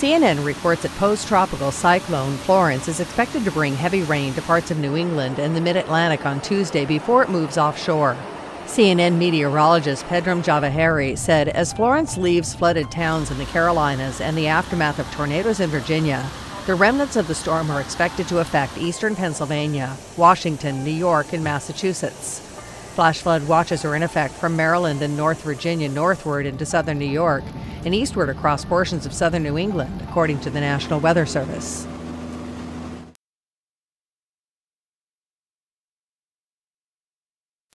CNN reports that post tropical cyclone Florence is expected to bring heavy rain to parts of New England and the mid Atlantic on Tuesday before it moves offshore. CNN meteorologist Pedram Javaheri said as Florence leaves flooded towns in the Carolinas and the aftermath of tornadoes in Virginia, the remnants of the storm are expected to affect eastern Pennsylvania, Washington, New York, and Massachusetts. Flash flood watches are in effect from Maryland and North Virginia northward into southern New York and eastward across portions of southern New England, according to the National Weather Service.